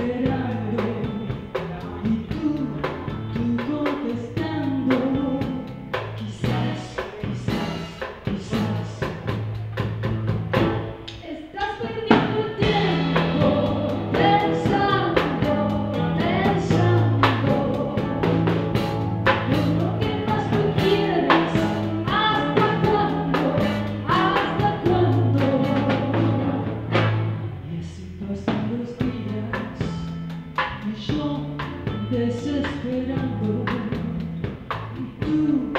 esperando desesperando. Y tú